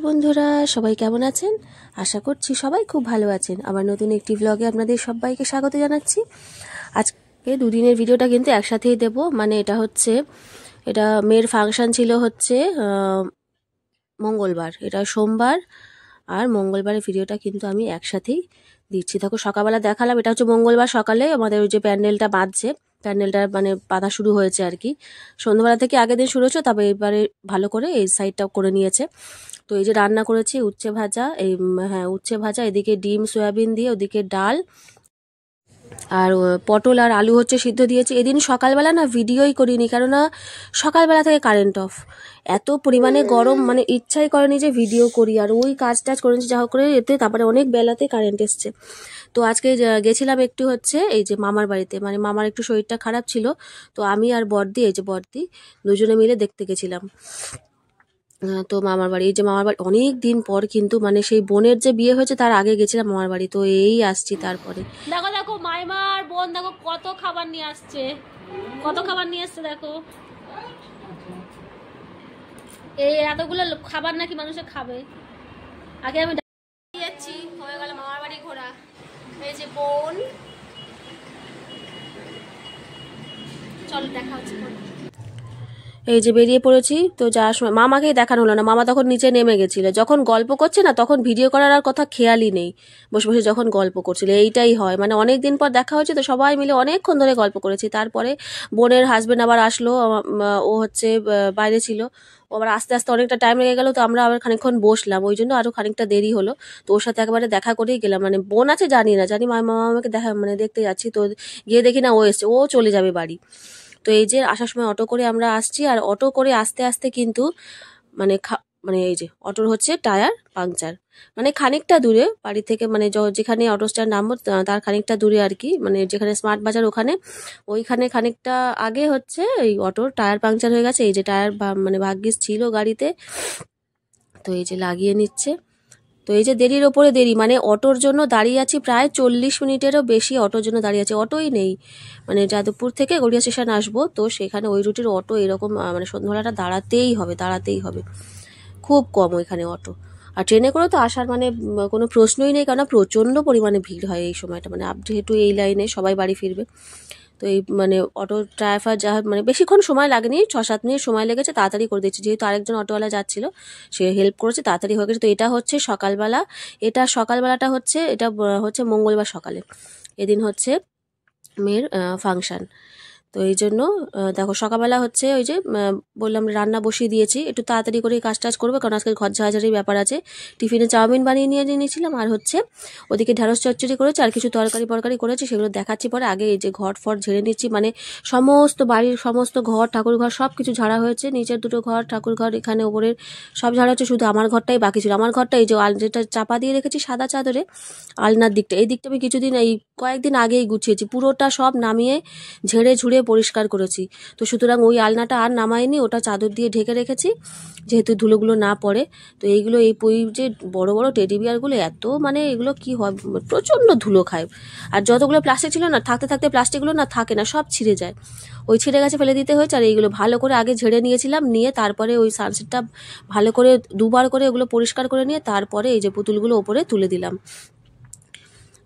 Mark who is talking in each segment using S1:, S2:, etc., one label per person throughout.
S1: বন্ধুরা, সবাই কেমন আছেন? আশা করছি সবাই খুব ভালো আছেন। আমার নতুন একটি ব্লগে আপনাদের সবাইকে স্বাগত জানাচ্ছি। আজকে দুদিনের ভিডিওটা কিন্তু একসাথেই দেব। মানে এটা হচ্ছে, এটা মেয়ের ফাংশন ছিল হচ্ছে মঙ্গলবার। এটা সোমবার আর মঙ্গলবারের ভিডিওটা কিন্তু আমি একসাথেই দিচ্ছি। দেখো, সকালবেলা দেখালাম, এটা হচ্ছে মঙ্গলবার সকালে আমাদের ওই যে প্যান্ডেলটা বাঁধছে প্যান্ডেলটা মানে বাঁধা শুরু হয়েছে আর কি। সন্ধ্যাবেলা থেকে আগের দিন শুরু হচ্ছে তবে এবারে ভালো করে এই সাইডটাও করে নিয়েছে। তো এই যে রান্না করেছি, উচ্ছে ভাজা, এই হ্যাঁ উচ্ছে ভাজা, এদিকে ডিম, সয়াবিন দিয়ে ওদিকে ডাল আর পটল আর আলু হচ্ছে সিদ্ধ দিয়েছি। এদিন সকালবেলা না ভিডিওই করিনি, কেননা সকালবেলা থেকে কারেন্ট অফ এত পরিমাণে গরম মানে ইচ্ছাই করেনি যে ভিডিও করি। আর ওই কাজ টাজ করেছি, যা করে এতে তারপরে অনেক বেলাতে কারেন্ট এসছে। তো আজকে গেছিলাম একটু হচ্ছে এই যে মামার বাড়িতে। মানে মামার একটু শরীরটা খারাপ ছিল, তো আমি আর বর্দি, এই যে বর্দি, দুজনে মিলে দেখতে গেছিলাম। তো মামার বাড়ি, এই যে মামার বাড়ি, অনেক দিন পর কিন্তু মানে সেই বোনের যে বিয়ে হয়েছে, তার আগে গেছিলাম মামার বাড়ি। তো এই আসছি তারপরে।
S2: দেখো দেখো, মাইমার বোন, দেখো, কত খাবার নিয়ে আসছে। কত খাবার নিয়ে আসছে, দেখো। এই এতগুলো খাবার নাকি মানুষে খাবে। আগে আমি যাচ্ছি হয়ে গেল মামার বাড়ি ঘোরা। এই যে বোন চল দেখা হচ্ছে।
S1: এই যে বেরিয়ে পড়েছি, তো যাওয়ার সময় মামাকেই দেখানো হলো না। মামা তখন নিচে নেমে গেছিল। যখন গল্প করছে না, তখন ভিডিও করার আর কথা খেয়ালই নেই। বসে বসে যখন গল্প করছিল, এইটাই হয়। মানে অনেক দিন পর দেখা হয়েছে, তো সবাই মিলে অনেকক্ষণ ধরে গল্প করেছি। তারপরে বোনের হাজবেন্ড আবার আসলো ও হচ্ছে বাইরে ছিল। ও আবার আস্তে আস্তে অনেকটা টাইম লেগে গেল, তো আমরা আবার খানিকক্ষণ বসলাম। ওই জন্য আরও খানিকটা দেরি হলো। তো ওর সাথে একবারে দেখা করেই গেলাম। মানে বোন আছে জানি না, জানি মামা মামাকে দেখা মানে দেখতে যাচ্ছি। তো গিয়ে দেখি না ও এসছে, ও চলে যাবে বাড়ি। তো এই যে আসার সময় অটো করে আমরা আসছি, আর অটো করে আসতে আসতে কিন্তু মানে মানে এই যে অটোর হচ্ছে টায়ার, পাংচার। মানে খানিকটা দূরে, বাড়ি থেকে মানে যেখানে অটো স্ট্যান্ড নামবো তার খানিকটা দূরে আর কি। মানে যেখানে স্মার্ট বাজার ওখানে, ওইখানে খানিকটা আগে হচ্ছে এই অটোর টায়ার পাংচার হয়ে গেছে। এই যে টায়ার মানে ভাগ্যিস ছিল গাড়িতে। তো এই যে লাগিয়ে নিচ্ছে। তো এই যে দেরির ওপরে দেরি মানে অটোর জন্য দাঁড়িয়ে আছি প্রায় চল্লিশ মিনিটেরও বেশি অটোর জন্য দাঁড়িয়ে আছি। অটোই নেই। মানে যাদবপুর থেকে গড়িয়া স্টেশন আসব, তো সেখানে ওই রুটের অটো এরকম মানে সন্ধ্যাবেলাটা দাঁড়াতেই হবে দাঁড়াতেই হবে। খুব কম ওইখানে অটো। আর ট্রেনে করে তো আসার মানে কোনো প্রশ্নই নেই কারণ প্রচণ্ড পরিমাণে ভিড় হয় এই সময়টা। মানে আপ যেহেতু এই লাইনে সবাই বাড়ি ফিরবে। তো এই মানে অটো ড্রাইভার যা মানে বেশিক্ষণ সময় লাগেনি ছ সাত মিনিট সময় লেগেছে, তাড়াতাড়ি করে দিচ্ছে যেহেতু আরেকজন অটোওয়ালা যাচ্ছিল, সে হেল্প করেছে, তাড়াতাড়ি হয়ে গেছে। তো এটা হচ্ছে সকালবেলা, এটা সকালবেলাটা হচ্ছে, এটা হচ্ছে মঙ্গলবার সকালে। এদিন হচ্ছে মেয়ের ফাংশন তো এই জন্য দেখো সকালবেলা হচ্ছে ওই যে বললাম রান্না বসিয়ে দিয়েছি, একটু তাড়াতাড়ি করে কাজ টাজ করব, কারণ আজকে ঘর ঝাড়াঝাড়ির ব্যাপার আছে। টিফিনে চাউমিন বানিয়ে নিয়ে নিয়েছিলাম, আর হচ্ছে ওদিকে ঢেঁড়স চচ্চড়ি করেছি, আর কিছু তরকারি ফরকারি করেছি, সেগুলো দেখাচ্ছি পরে। আগে এই যে ঘর ফর ঝেড়ে নিচ্ছি মানে সমস্ত বাড়ির সমস্ত ঘর, ঠাকুর ঘর সব কিছু ঝাড়া হয়েছে, নিচের দুটো ঘর, ঠাকুর ঘর, এখানে ওপরের সব ঝাড়া হচ্ছে, শুধু আমার ঘরটাই বাকি ছিল। আমার ঘরটা এই যে আল যেটা চাপা দিয়ে রেখেছি সাদা চাদরে, আলনার দিকটা। এই দিকটা আমি কিছুদিন এই কয়েকদিন আগেই গুছিয়েছি। পুরোটা সব নামিয়ে, ঝেড়ে ঝুড়ে পরিষ্কার করেছি। তো সুতরাং ওই আলনাটা আর নামাইনি, ওটা চাদর দিয়ে ঢেকে রেখেছি। যেহেতু ধুলোগুলো না পড়ে, তো এইগুলো এই পই যে বড় বড় টেডি বিয়ারগুলো এত মানে এগুলো কি হয়, প্রচণ্ড ধুলো খায়। আর যতগুলো প্লাস্টিক ছিল না, থাকতে থাকতে প্লাস্টিকগুলো না থাকে না, সব ছিঁড়ে যায়। ওই ছিঁড়ে গেছে ফেলে দিতে হয়েছে, আর এইগুলো ভালো করে আগে ঝেড়ে নিয়েছিলাম, নিয়ে তারপরে ওই সানসেটটা ভালো করে দুবার করে ওগুলো পরিষ্কার করে নিয়ে তারপরে এই যে পুতুলগুলো ওপরে তুলে দিলাম।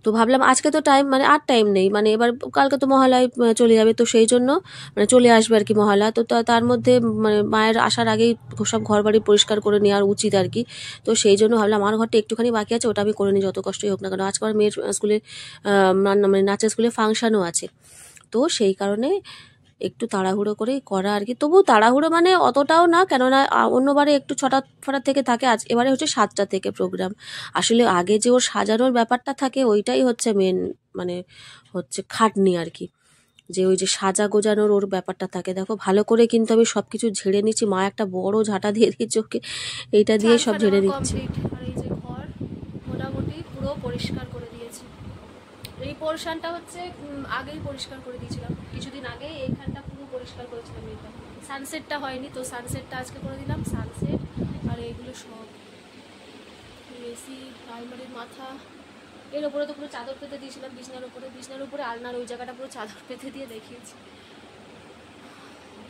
S1: তো ভাবলাম আজকে তো টাইম মানে আর টাইম নেই। মানে এবার কালকে তো মহালয় চলে যাবে, তো সেই জন্য মানে চলে আসবে আর কি মহালয়া। তো তার মধ্যে মানে মায়ের আসার আগেই সব ঘর বাড়ি পরিষ্কার করে নেওয়ার উচিত আর কি। তো সেই জন্য ভাবলাম, আমার ঘরটা একটুখানি বাকি আছে, ওটা আমি করে নিই, যত কষ্টই হোক না কেন। আজকে আমার মেয়ের স্কুলে মানে নাচের স্কুলে ফাংশানও আছে। তো সেই কারণে একটু তাড়াহুড়ো করেই করা আর কি। তবু তাড়াহুড়ো মানে অতটাও না কেননা অন্যবারে একটু ছটা ফটা থেকে থাকে। আজ এবারে হচ্ছে সাতটা থেকে প্রোগ্রাম আসলে আগে যে ওর সাজানোর ব্যাপারটা থাকে ওইটাই হচ্ছে মেন মানে হচ্ছে খাটনি আর কি। যে ওই যে সাজা গোজানোর ওর ব্যাপারটা থাকে। দেখো ভালো করে কিন্তু আমি সব কিছু ঝেড়ে নিচ্ছি। মা একটা বড় ঝাঁটা দিয়ে দিয়েছে ওকে। এইটা দিয়ে সব ঝেড়ে দিচ্ছি।
S2: মোটামুটি পুরো পরিষ্কার করে এই পোর্শনটা হচ্ছে আগেই পরিষ্কার করে দিয়েছিলাম। কিছুদিন আগে এইখানটা পুরো পরিষ্কার করেছিলাম এইটা। সানসেটটা হয়নি, তো সানসেটটা আজকে করে দিলাম সানসেট আর এইগুলো সব। এসি আলমারির মাথা। এর উপরে তো পুরো চাদর পেতে দিয়েছিলাম, বিছনার উপরে বিছনার উপরে আলনার ওই জায়গাটা পুরো চাদর পেতে দিয়ে দেখিয়েছি।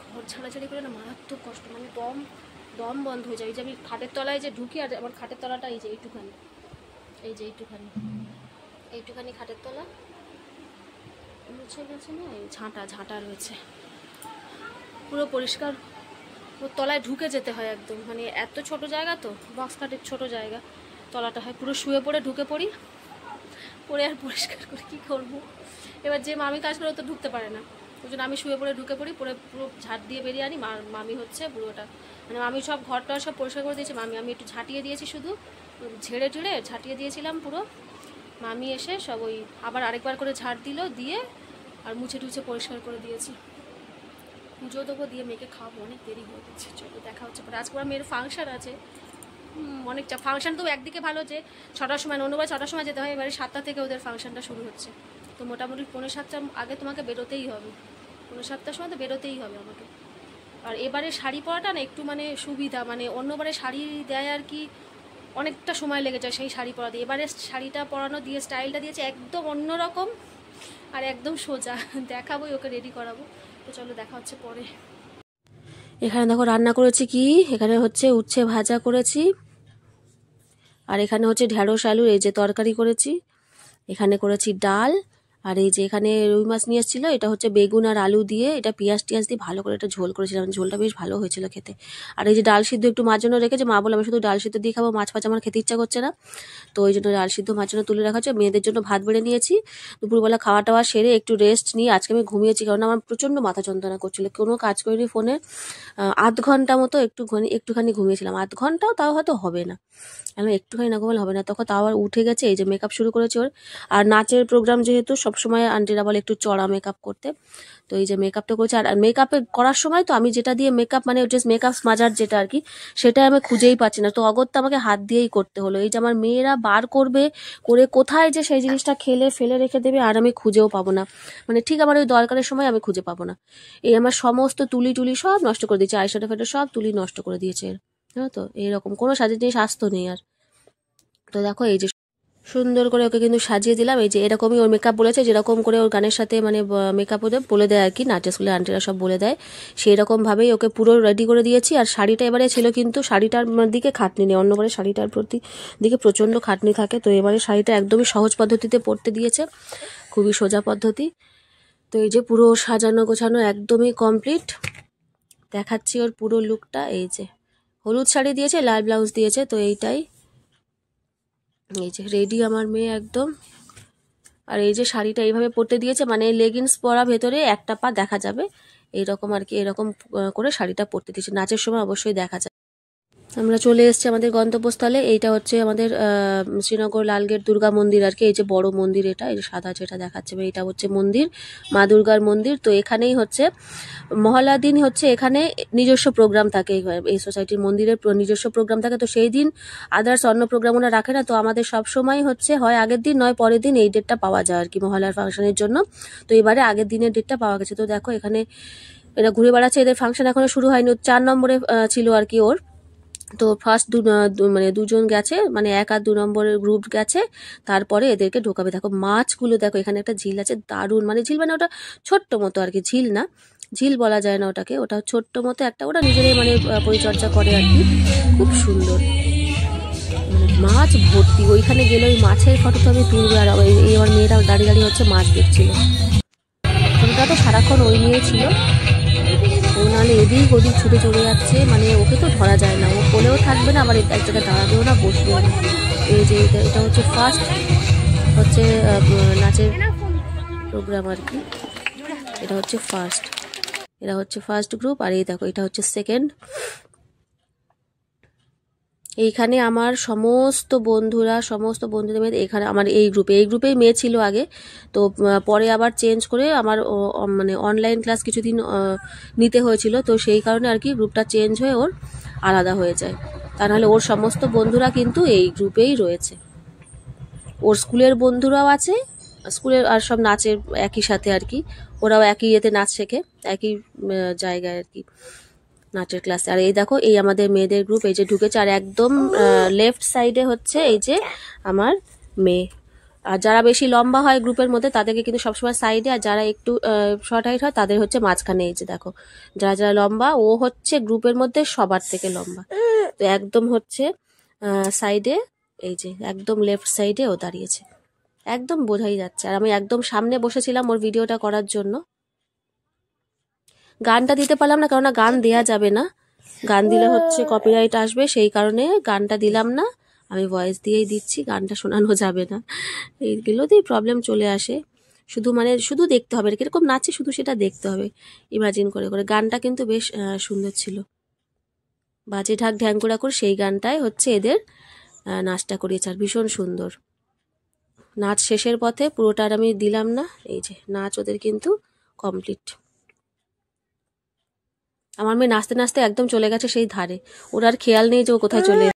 S2: ঘর ছাড়াছাড়ি করে না, মারাত্মক কষ্ট। মানে দম দম বন্ধ হয়ে যায়। এই যে আমি খাটের তলায় যে ঢুকি আর আমার খাটের তলাটা এই যে এইটুখানি। এই যে এইটুখানি। এইটুখানি খাটের তলা। মুছে গেছে না, এই ঝাঁটা ঝাঁটা রয়েছে। পুরো পরিষ্কার ওর তলায় ঢুকে যেতে হয় একদম। মানে এত ছোট জায়গা তো বক্স খাটের ছোট জায়গা। তলাটা হয়, পুরো শুয়ে পড়ে, ঢুকে পড়ি। পরে আর পরিষ্কার করে কী করব? এবার যে মামি কাজ করে তো ঢুকতে পারে না। ওই জন্য আমি শুয়ে পড়ে, ঢুকে পড়ি পরে পুরো ঝাঁট দিয়ে বেরিয়ে আনি। মামি হচ্ছে পুরোটা। মানে মামি সব ঘরটা সব পরিষ্কার করে দিয়েছে। মামি, আমি একটু ঝাঁটিয়ে দিয়েছি শুধু। ঝেড়ে ঝেড়ে ঝাঁটিয়ে দিয়েছিলাম পুরো। মামি এসে সব ওই আবার আরেকবার করে ঝাড় দিল, দিয়ে আর মুছে টুছে পরিষ্কার করে দিয়েছি। পুজো দেবো, দিয়ে মেয়েকে খাওয়াবো, অনেক দেরি হয়ে গেছে। চলো, দেখা হচ্ছে পরে। আজকে আমার মেয়ের ফাংশন আছে। অনেক ফাংশন তো একদিকে ভালো যে ছটার সময় অন্যবার ছটার সময় যেতে হয়, এবারে সাতটা থেকে ওদের ফাংশনটা শুরু হচ্ছে। তো মোটামুটি পনেরো সাতটার আগে তোমাকে বেরোতেই হবে। পনেরো সাতটার সময় তো বেরোতেই হবে আমাকে। আর এবারে শাড়ি পরাটা না একটু মানে সুবিধা মানে অন্যবারে শাড়ি দেয় আর কি অনেকটা সময় লেগে যায় সেই শাড়ি পরাতে। এবারে শাড়িটা পরানো দিয়ে, স্টাইলটা দিয়েছে একদম অন্যরকম আর একদম সোজা। দেখাবোই ওকে রেডি করাবো। তো চলো দেখা হচ্ছে পরে।
S1: এখানে দেখো রান্না করেছি কি? এখানে হচ্ছে উচ্ছে ভাজা করেছি। আর এখানে হচ্ছে ঢ্যাঁড়স আলুর এই যে তরকারি করেছি। এখানে করেছি ডাল। আর এই যে এখানে রুই মাছ নিয়ে এসেছিল, এটা হচ্ছে বেগুন আর আলু দিয়ে এটা পেঁয়াজ টিয়াজ দিয়ে ভালো করে এটা ঝোল করেছিলাম ঝোলটা বেশ ভালো হয়েছিল খেতে। আর এই যে ডাল সিদ্ধ একটু মার জন্য রেখেছে, মা বলে আমি শুধু ডাল সিদ্ধ দিয়ে খাব, মাছ ফাছ আমার খেতে ইচ্ছা করছে না। তো ওই জন্য ডাল সিদ্ধ মার জন্য তুলে রাখা হচ্ছে মেয়েদের জন্য ভাত বেড়ে নিয়েছি, দুপুরবেলা খাওয়া টাওয়া সেরে একটু রেস্ট নিয়ে আজকে আমি ঘুমিয়েছি, কারণ আমার প্রচণ্ড মাথা যন্ত্রণা করছিল। কোনো কাজ করিনি ফোনে আধ ঘণ্টা মতো একটু ঘনি- একটুখানি ঘুমিয়েছিলাম। আধ ঘন্টাও তাও হয়তো হবে না। আমি একটুখানি না ঘুমালে হবে না? তখন তাও আবার উঠে গেছে, এই যে মেকআপ শুরু করেছে ওর। আর নাচের প্রোগ্রাম যেহেতু সবসময় আন্টিরা বলে একটু চড়া মেকআপ করতে। তো এই যে মেকআপটা করছে, আর মেকআপে করার সময় তো আমি যেটা দিয়ে মেকআপ মানে জাস্ট মেকআপ মাজার যেটা আর কি, সেটা আমি খুঁজেই পাচ্ছি না। তো অগত্যা আমাকে হাত দিয়েই করতে হলো। এই যে আমার মেয়েরা বার করবে করে কোথায় যে সেই জিনিসটা খেলে ফেলে রেখে দেবে আর আমি খুঁজেও পাবো না। মানে ঠিক আমার ওই দরকারের সময় আমি খুঁজে পাবো না। এই আমার সমস্ত তুলি টুলি সব নষ্ট করে দিয়েছে আইশ্যাডো ফ্যাডো সব তুলি নষ্ট করে দিয়েছে। জানো তো, এইরকম কোনো সাজের জিনিস আসতো নেই আর। তো দেখো এই যে সুন্দর করে ওকে কিন্তু সাজিয়ে দিলাম। এই যে এরকমই ওর মেকআপ বলেছে, যেরকম করে ওর গানের সাথে মানে মেকআপ ওদের বলে দেয় আর কি, নাচের স্কুলে আন্টিরা সব বলে দেয়। সেই রকমভাবেই ওকে পুরো রেডি করে দিয়েছি। আর শাড়িটা এবারে ছিল কিন্তু শাড়িটার দিকে খাটনি নেই, অন্যবারে শাড়িটার প্রতি দিকে প্রচণ্ড খাটনি থাকে। তো এবারে শাড়িটা একদমই সহজ পদ্ধতিতে পরতে দিয়েছে, খুবই সোজা পদ্ধতি। তো এই যে পুরো সাজানো গোছানো একদমই কমপ্লিট দেখাচ্ছি ওর পুরো লুকটা এই যে হলুদ শাড়ি দিয়েছে, লাল ব্লাউজ দিয়েছে, তো এইটাই। এই যে রেডি আমার মেয়ে একদম। আর এই যে শাড়িটা এইভাবে পরতে দিয়েছে মানে লেগিংস পরা ভেতরে একটা পা দেখা যাবে। এইরকম আর কি, এরকম করে শাড়িটা পরতে দিয়েছে। নাচের সময় অবশ্যই দেখা যায় আমরা চলে এসেছি আমাদের গন্তব্যস্থলে। এইটা হচ্ছে আমাদের শ্রীনগর লালগেট দুর্গা মন্দির আর কি। এই যে বড় মন্দির এটা, এই যে সাদা যেটা দেখাচ্ছে এটা হচ্ছে মন্দির, মা দুর্গার মন্দির। তো এখানেই হচ্ছে মহলা দিন হচ্ছে এখানে নিজস্ব প্রোগ্রাম থাকে, এই- সোসাইটির মন্দিরের নিজস্ব প্রোগ্রাম থাকে। তো সেই দিন আদার্স অন্য প্রোগ্রাম ওরা রাখে না। তো আমাদের সব সময় হচ্ছে, হয় আগের দিন, নয় পরের দিন এই ডেটটা পাওয়া যায় আর কি, মহলার ফাংশনের জন্য। তো এবারে আগের দিনের ডেটটা পাওয়া গেছে। তো দেখো এখানে এরা ঘুরে বেড়াচ্ছে। এদের ফাংশন এখনও শুরু হয়নি। চার নম্বরে ছিল আর কি ওর। তো ফার্স্ট দু মানে দুজন গেছে মানে এক আর দু নম্বরের গ্রুপ গেছে, তারপরে এদেরকে ঢোকাবে। দেখো, মাছগুলো, দেখো, এখানে একটা ঝিল আছে, দারুণ। মানে ঝিল মানে ওটা ছোট্ট মতো আর কি, ঝিল না। ঝিল বলা যায় না ওটাকে, ওটা ছোট্ট মতো একটা ওটা নিজেরাই মানে পরিচর্যা করে আর কি। খুব সুন্দর। মানে মাছ ভর্তি, ওইখানে গেলে ওই মাছের ফটো তো আমি তুলবো আর এই- আমার মেয়েরা দাঁড়িয়ে দাঁড়িয়ে হচ্ছে মাছ দেখছিল। ছোটটা তো সারাক্ষণ ওই নিয়ে ছিল। নাহলে এদিক ওদিক ছুটে চলে যাচ্ছে মানে ওকে তো ধরা যায় না। ও কোলেও থাকবে না, আবার এক জায়গায় দাঁড়াবেও না, বসবেও না। এই যে এটা এটা হচ্ছে ফার্স্ট হচ্ছে নাচের প্রোগ্রাম আর কি। এটা হচ্ছে ফার্স্ট এটা হচ্ছে ফার্স্ট গ্রুপ আর এই দেখো, এটা হচ্ছে সেকেন্ড এইখানে আমার সমস্ত বন্ধুরা, সমস্ত বন্ধুদের মেয়ে এখানে আমার এই গ্রুপে এই গ্রুপেই মেয়ে ছিল আগে। তো পরে আবার চেঞ্জ করে আমার মানে অনলাইন ক্লাস কিছুদিন নিতে হয়েছিল। তো সেই কারণে আর কি গ্রুপটা চেঞ্জ হয়ে ওর আলাদা হয়ে যায়। তা নাহলে ওর সমস্ত বন্ধুরা কিন্তু এই গ্রুপেই রয়েছে। ওর স্কুলের বন্ধুরাও আছে, স্কুলের আর সব নাচের একই সাথে আর কি। ওরাও একই ইয়েতে নাচ শেখে, একই জায়গায় আর কি। নাচের ক্লাসে আর এই দেখো, এই আমাদের মেয়েদের গ্রুপ এই যে ঢুকেছে, আর একদম লেফট সাইডে হচ্ছে এই যে আমার মেয়ে। আর যারা বেশি লম্বা হয় গ্রুপের মধ্যে, তাদেরকে কিন্তু সবসময় সাইডে আর যারা একটু শর্ট হাইট হয়, তাদের হচ্ছে মাঝখানে এই যে দেখো। যারা যারা লম্বা, ও হচ্ছে গ্রুপের মধ্যে সবার থেকে লম্বা। তো একদম হচ্ছে সাইডে এই যে, একদম লেফট সাইডে ও দাঁড়িয়েছে। একদম বোঝাই যাচ্ছে। আর আমি একদম সামনে বসেছিলাম ওর ভিডিওটা করার জন্য। গানটা দিতে পারলাম না কেননা গান দেয়া যাবে না। গান দিলে হচ্ছে কপিরাইট আসবে সেই কারণে গানটা দিলাম না। আমি ভয়েস দিয়েই দিচ্ছি গানটা শোনানো যাবে না। এইগুলোতেই প্রবলেম চলে আসে। শুধু মানে শুধু দেখতে হবে কীরকম নাচে শুধু সেটা দেখতে হবে। ইমাজিন করে করে। গানটা কিন্তু বেশ সুন্দর ছিল। বাজে ঢাক ঢ্যাঙ্কুরা করে সেই গানটাই হচ্ছে এদের নাচটা করিয়েছে আর ভীষণ সুন্দর। নাচ শেষের পথে পুরোটা আর আমি দিলাম না। এই যে নাচ ওদের কিন্তু কমপ্লিট আমার মেয়ে নাচতে নাচতে একদম চলে গেছে সেই ধারে ওর আর খেয়াল নেই যে ও কোথায় চলে।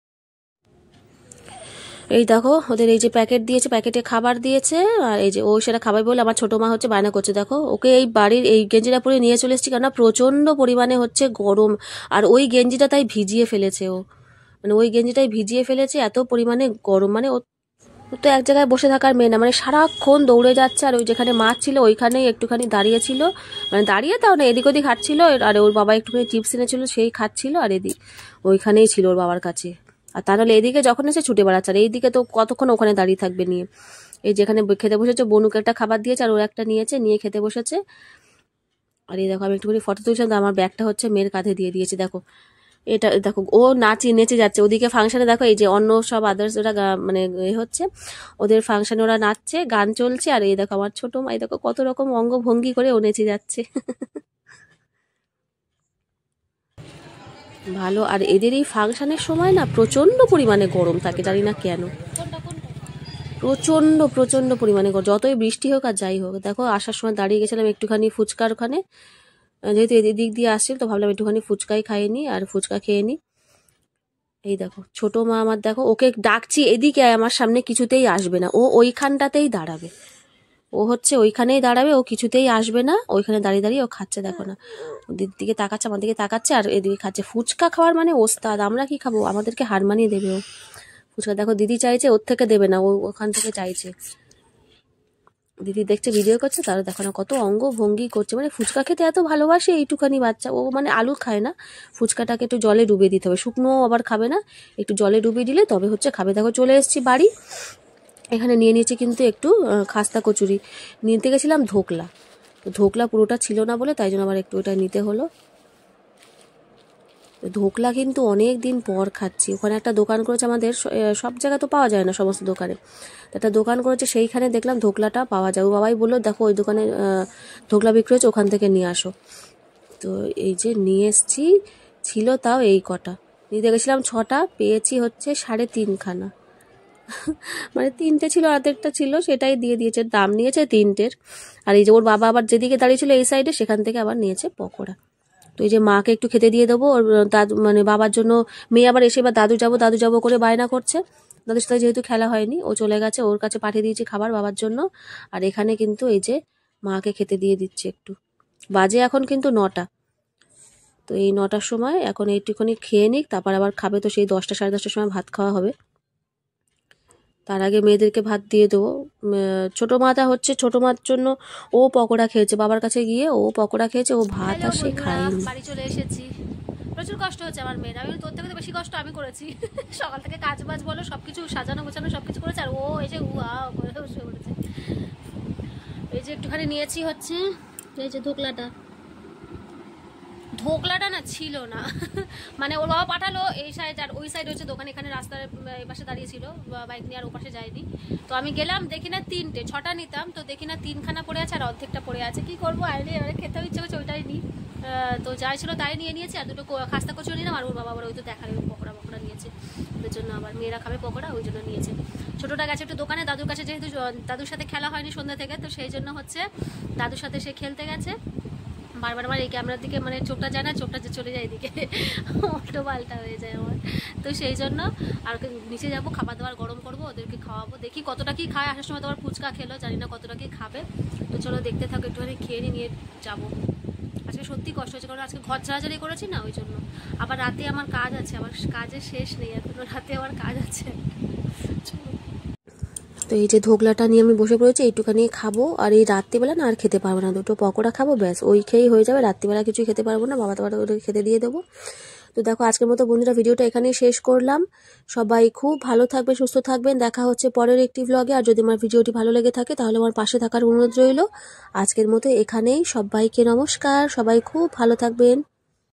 S1: এই দেখো, ওদের এই যে প্যাকেট দিয়েছে, প্যাকেটে খাবার দিয়েছে, আর এই যে ও সেটা খাবার বলে আমার ছোট মা হচ্ছে বায়না করছে দেখো, ওকে এই বাড়ির এই গেঞ্জিটা পরে নিয়ে চলে এসেছি কেননা প্রচণ্ড পরিমাণে হচ্ছে গরম, আর ওই গেঞ্জিটা তাই ভিজিয়ে ফেলেছে ও মানে ওই গেঞ্জিটাই ভিজিয়ে ফেলেছে, এত পরিমাণে গরম মানে ও তো এক জায়গায় বসে থাকার মেয়ে না মানে সারাক্ষণ দৌড়ে যাচ্ছে আর ওই যেখানে মাছ ছিল ওইখানেই একটুখানি দাঁড়িয়ে ছিল। মানে দাঁড়িয়ে তাও না, এদিক ওদিক হাঁটছিল, আর ওর বাবা একটুখানি চিপস এনেছিল, সেই খাচ্ছিল আর এদিক ওইখানেই ছিল ওর বাবার কাছে। আর তা নাহলে এদিকে যখন এসে ছুটে বেড়াচ্ছে, আর এইদিকে তো কতক্ষণ ওখানে দাঁড়িয়ে থাকবে নিয়ে। এই যেখানে খেতে বসেছে, বনুকে একটা খাবার দিয়েছে আর ও একটা নিয়েছে, নিয়ে খেতে বসেছে। আর এই দেখো, আমি একটুখানি ফটো তুলছিলাম আমার ব্যাগটা হচ্ছে মেয়ের কাঁধে দিয়ে দিয়েছি, দেখো। এটা দেখো, ও নাচি, নেচে যাচ্ছে। ওদিকে ফাংশনে দেখো, এই যে অন্য সব আদার্স ওরা মানে এ হচ্ছে, ওদের ফাংশনে ওরা নাচছে, গান চলছে, আর এই দেখো আমার ছোট মা এই দেখো কত রকম অঙ্গভঙ্গি করে ও নেচে যাচ্ছে। ভালো, আর এদের এই ফাংশনের সময় না প্রচণ্ড পরিমাণে গরম থাকে, জানি না কেন। প্রচণ্ড প্রচণ্ড পরিমাণে গরম, যতই বৃষ্টি হোক আর যাই হোক। দেখো, আসার সময় দাঁড়িয়ে গেছিলাম একটুখানি ফুচকার ওখানে যেহেতু এদিক দিয়ে আসছিল, তো ভাবলাম একটুখানি ফুচকাই খাইয়ে নি আর ফুচকা খেয়ে নি এই দেখো, ছোট মা আমার দেখো, ওকে ডাকছি, এদিকে আমার সামনে কিছুতেই আসবে না। ও ওইখানটাতেই দাঁড়াবে। ও হচ্ছে ওইখানেই দাঁড়াবে, ও কিছুতেই আসবে না, ওইখানে দাঁড়িয়ে দাঁড়িয়ে ও খাচ্ছে, দেখো না। ওদের দিকে তাকাচ্ছে, আমার দিকে তাকাচ্ছে আর এদিকে খাচ্ছে। ফুচকা খাওয়ার মানে ওস্তাদ, আমরা কি খাব? আমাদেরকে হার মানিয়ে দেবে ও। ফুচকা, দেখো, দিদি চাইছে, ওর থেকে দেবে না, ও ওখান থেকে চাইছে। দিদি দেখছে ভিডিও করছে, তারা দেখো না কত অঙ্গ ভঙ্গি করছে। মানে ফুচকা খেতে এত ভালোবাসে এইটুখানি বাচ্চা। ও মানে আলু খায় না। ফুচকাটাকে একটু জলে ডুবিয়ে দিতে হবে। শুকনো আবার খাবে না। একটু জলে ডুবিয়ে দিলে তবে হচ্ছে খাবে। দেখো চলে এসছি বাড়ি। এখানে নিয়ে নিয়েছি কিন্তু একটু খাস্তা কচুরি। নিতে গেছিলাম ধোকলা। ধোকলা পুরোটা ছিল না বলে তাই জন্য আবার একটু ওটা নিতে হলো। ধোকলা কিন্তু অনেক দিন পর খাচ্ছি। ওখানে একটা দোকান করেছে আমাদের সব জায়গা তো পাওয়া যায় না সমস্ত দোকানে। একটা দোকান করেছে, সেইখানে দেখলাম ধোকলাটা পাওয়া যায়। ও বাবাই বলল, দেখো, ওই দোকানে ধোকলা বিক্রি হচ্ছে ওখান থেকে নিয়ে আসো। তো এই যে নিয়ে এসছি, ছিল তাও এই কটা। নিতে গেছিলাম ছটা, পেয়েছি হচ্ছে সাড়ে তিনখানা। মানে তিনটে ছিল অর্ধেকটা ছিল, সেটাই দিয়ে দিয়েছে। দাম নিয়েছে তিনটের। আর এই যে ওর বাবা আবার যেদিকে দাঁড়িয়েছিল এই সাইডে সেখান থেকে আবার নিয়েছে পকোড়া। তো এই যে মাকে একটু খেতে দিয়ে দেবো ওর দাদু মানে বাবার জন্য, মেয়ে আবার এসে এবার দাদু যাব দাদু যাব করে বায়না করছে। দাদুর সাথে যেহেতু খেলা হয়নি, ও চলে গেছে, ওর কাছে পাঠিয়ে দিয়েছি খাবার বাবার জন্য। আর এখানে কিন্তু এই যে মাকে খেতে দিয়ে দিচ্ছে একটু। বাজে এখন কিন্তু নটা। তো এই নটার সময় এখন এইটুখানি খেয়ে নিক, তারপর আবার খাবে, তো সেই দশটা, সাড়ে দশটার সময় ভাত খাওয়া হবে। তার আগে মেয়েদেরকে ভাত দিয়ে দেবো। ছোটো মাটা হচ্ছে ছোটো মার জন্য ও পকোড়া খেয়েছে। বাবার কাছে গিয়ে ও পকোড়া খেয়েছে ও ভাত আর সে খায়নি।
S2: বাড়ি চলে এসেছি। প্রচুর কষ্ট হচ্ছে আমার মেয়ের। আমি তোর থেকে তো বেশি কষ্ট আমি করেছি। সকাল থেকে কাজ বাজ বলো সবকিছু সাজানো গোছানো সবকিছু করেছে আর ও এসে উয়া করে পড়েছে। এই যে একটুখানি নিয়েছি হচ্ছে এই যে ধোকলাটা। ধোকলাটা না ছিল না। মানে ওর বাবা পাঠালো এই সাইড আর ওই সাইড হচ্ছে দোকান, এখানে রাস্তার এই পাশে দাঁড়িয়েছিল বাইক নিয়ে আর ও পাশে যায়নি। তো আমি গেলাম, দেখি না তিনটে, ছটা নিতাম, তো দেখি না তিনখানা পড়ে আছে আর অর্ধেকটা পড়ে আছে। কি করব? আইলে এবারে খেতেও ইচ্ছে করছে, ওইটাই নিই তো যাই ছিল তাই নিয়ে নিয়েছি, আর দুটো খাস্তা কচুরি নিলাম, আর ওর বাবা আবার ওই তো দেখালে পকোড়া পকোড়া নিয়েছে। ওদের জন্য আবার মেয়েরা খাবে পকোড়া, ওই জন্য নিয়েছে। ছোটোটা গেছে একটু দোকানে, দাদুর কাছে যেহেতু দাদুর সাথে খেলা হয়নি সন্ধ্যা থেকে, তো সেই জন্য হচ্ছে দাদুর সাথে সে খেলতে গেছে। বারবার আমার এই ক্যামেরার দিকে মানে চোখটা যায় না, চোখটা চলে যায় এদিকে। উল্টো পাল্টা হয়ে যায় আমার। তো সেই জন্য আর নিচে যাব, খাবার দাবার গরম করব, ওদেরকে খাওয়াবো। দেখি কতটা কি খায়। আসার সময় তো তোমার ফুচকা খেলো, জানি না কতটা কি খাবে। তো চলো দেখতে থাকো, একটুখানি খেয়ে নিয়ে যাব। আজকে সত্যি কষ্ট হচ্ছে কারণ আজকে ঘর ঝাড়াঝাড়ি করেছি না ওই জন্য। আবার রাতে আমার কাজ আছে, আমার কাজের শেষ নেই এখনও, রাতে আমার কাজ আছে। চলো।
S1: তো এই যে ধোকলাটা নিয়ে আমি বসে পড়েছি, এইটুখানি খাব। আর এই রাত্রিবেলা না আর খেতে পারব না, দুটো পকোড়া খাব, ব্যাস। ওই খেয়েই হয়ে যাবে, রাত্রিবেলা কিছুই খেতে পারব না, বাবা তোমার ওদের খেতে দিয়ে দেবো। তো দেখো, আজকের মতো বন্ধুরা ভিডিওটা এখানেই শেষ করলাম। সবাই খুব ভালো থাকবে সুস্থ থাকবেন। দেখা হচ্ছে পরের একটি ভ্লগে আর যদি আমার ভিডিওটি ভালো লেগে থাকে, তাহলে আমার পাশে থাকার অনুরোধ রইল। আজকের মতো এখানেই। সবাইকে নমস্কার। সবাই খুব ভালো থাকবেন।